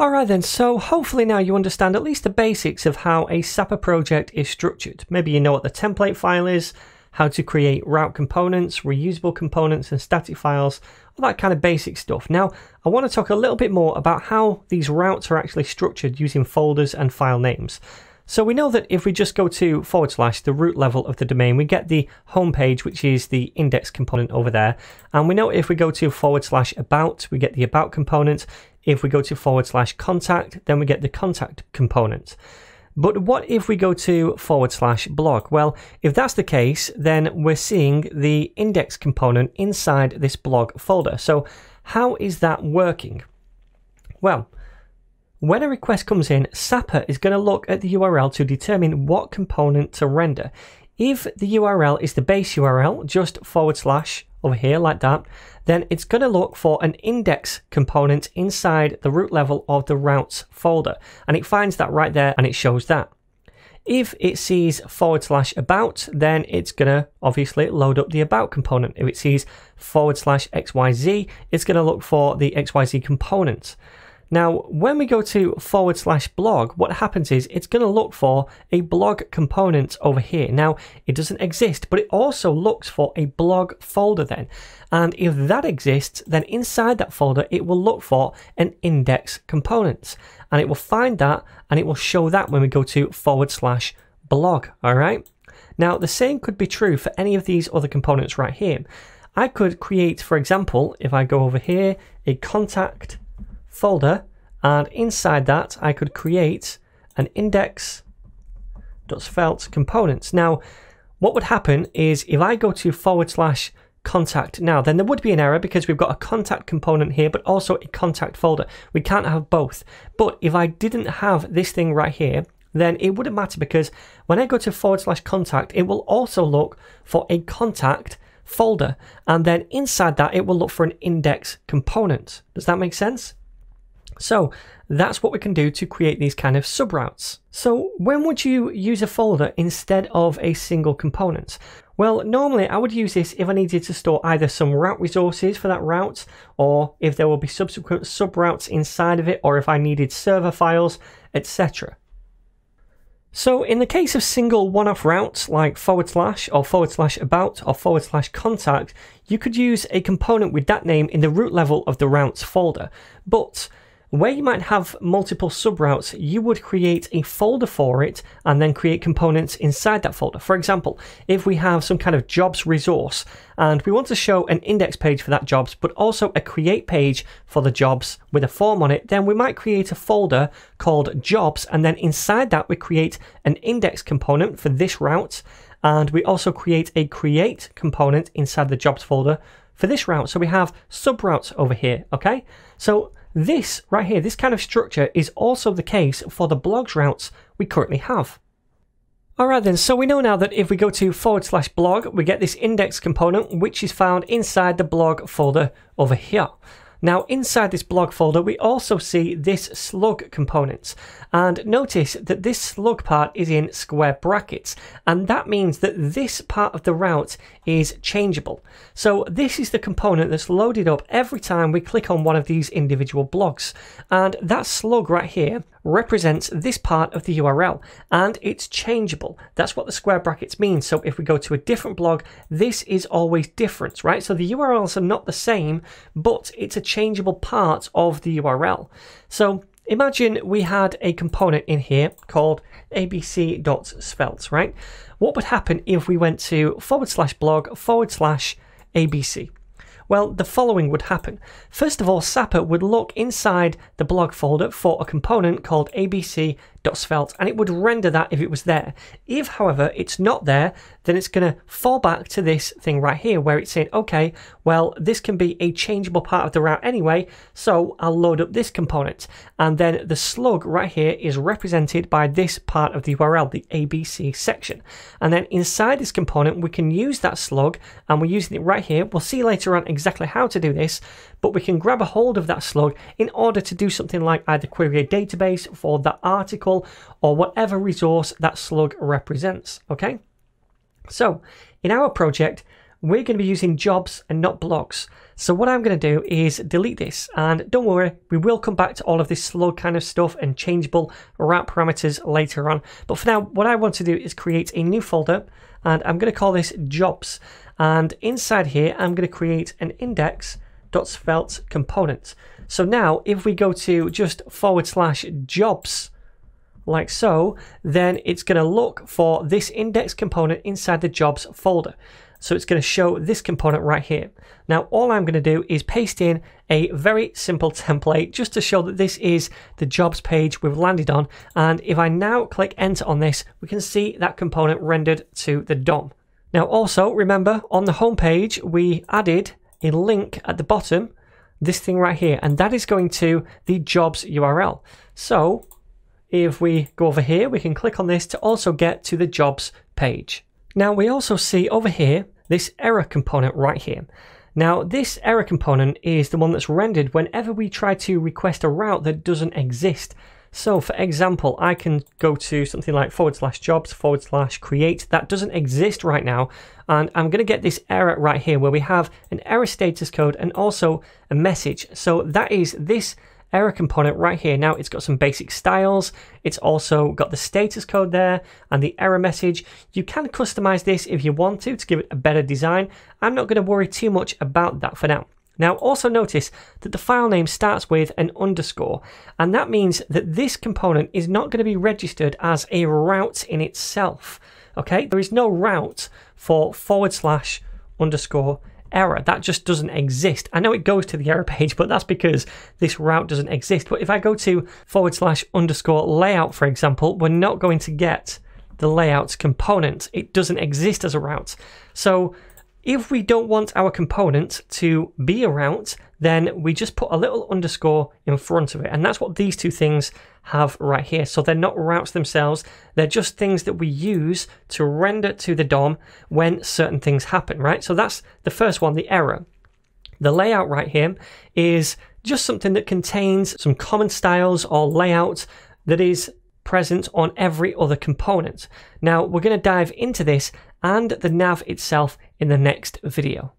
Alright then, so hopefully now you understand at least the basics of how a Sapper project is structured. Maybe you know what the template file is, how to create route components, reusable components and static files, all that kind of basic stuff. Now, I want to talk a little bit more about how these routes are actually structured using folders and file names. So we know that if we just go to forward slash the root level of the domain, we get the home page, which is the index component over there. And we know if we go to forward slash about, we get the about component. If we go to forward slash contact, then we get the contact component. But what if we go to forward slash blog? Well, if that's the case, then we're seeing the index component inside this blog folder. So how is that working? Well, when a request comes in, Sapper is going to look at the URL to determine what component to render. If the URL is the base URL, just forward slash over here like that, then it's going to look for an index component inside the root level of the routes folder. And it finds that right there and it shows that. If it sees forward slash about, then it's going to obviously load up the about component. If it sees forward slash XYZ, it's going to look for the XYZ component. Now, when we go to forward slash blog, what happens is it's going to look for a blog component over here. Now, it doesn't exist, but it also looks for a blog folder then. And if that exists, then inside that folder, it will look for an index component. And it will find that and it will show that when we go to forward slash blog. All right. Now, the same could be true for any of these other components right here. I could create, for example, if I go over here, a contact folder and inside that I could create an index.svelte components. Now, what would happen is if I go to forward slash contact now, then there would be an error because we've got a contact component here, but also a contact folder. We can't have both. But if I didn't have this thing right here, then it wouldn't matter because when I go to forward slash contact, it will also look for a contact folder. And then inside that, it will look for an index component. Does that make sense? So that's what we can do to create these kind of subroutes. So when would you use a folder instead of a single component? Well, normally I would use this if I needed to store either some route resources for that route, or if there will be subsequent subroutes inside of it, or if I needed server files, etc. So in the case of single one-off routes like forward slash or forward slash about or forward slash contact, you could use a component with that name in the root level of the routes folder. But where you might have multiple subroutes, you would create a folder for it and then create components inside that folder. For example, if we have some kind of jobs resource and we want to show an index page for that jobs, but also a create page for the jobs with a form on it, then we might create a folder called jobs and then inside that we create an index component for this route and we also create a create component inside the jobs folder for this route. So we have subroutes over here, okay? So this right here, this kind of structure is also the case for the blogs routes we currently have. Alright then, so we know now that if we go to forward slash blog, we get this index component which is found inside the blog folder over here. Now inside this blog folder we also see this slug component and notice that this slug part is in square brackets and that means that this part of the route is changeable. So this is the component that's loaded up every time we click on one of these individual blogs and that slug right here represents this part of the URL and it's changeable. That's what the square brackets mean. So if we go to a different blog, this is always different, right? So the URLs are not the same, but it's a changeable part of the URL. So imagine we had a component in here called abc.svelte, right? What would happen if we went to forward slash blog forward slash abc? Well, the following would happen. First of all, Sapper would look inside the blog folder for a component called abc.svelte and it would render that if it was there. If, however, it's not there, then it's going to fall back to this thing right here where it's saying, okay, well, this can be a changeable part of the route anyway, so I'll load up this component. And then the slug right here is represented by this part of the URL, the ABC section. And then inside this component, we can use that slug and we're using it right here. We'll see later on exactly how to do this, but we can grab a hold of that slug in order to do something like either query a database for that article or whatever resource that slug represents, okay? So in our project, we're going to be using jobs and not blocks. So what I'm going to do is delete this and don't worry, we will come back to all of this slug kind of stuff and changeable route parameters later on. But for now, what I want to do is create a new folder and I'm going to call this jobs. And inside here, I'm going to create an index.svelte component. So now if we go to just forward slash jobs, like so, then it's going to look for this index component inside the jobs folder. So it's going to show this component right here. Now, all I'm going to do is paste in a very simple template just to show that this is the jobs page we've landed on. And if I now click enter on this, we can see that component rendered to the DOM. Now, also remember on the home page, we added a link at the bottom, this thing right here, and that is going to the jobs URL. So if we go over here, we can click on this to also get to the jobs page. Now we also see over here this error component right here. Now this error component is the one that's rendered whenever we try to request a route that doesn't exist. So for example, I can go to something like forward slash jobs forward slash create. That doesn't exist right now. And I'm going to get this error right here where we have an error status code and also a message. So that is this error component right here. Now it's got some basic styles. It's also got the status code there and the error message. You can customize this if you want to to give it a better design. I'm not going to worry too much about that for now. Now also notice that the file name starts with an underscore and that means that this component is not going to be registered as a route in itself. Okay, there is no route for forward slash underscore error. That just doesn't exist. I know it goes to the error page, but that's because this route doesn't exist. But if I go to forward slash underscore layout, for example, we're not going to get the layout component. It doesn't exist as a route. So if we don't want our component to be a route, then we just put a little underscore in front of it. And that's what these two things have right here. So they're not routes themselves, they're just things that we use to render to the DOM when certain things happen, right? So that's the first one, the error. The layout right here is just something that contains some common styles or layout that is present on every other component. Now we're going to dive into this and the nav itself in the next video.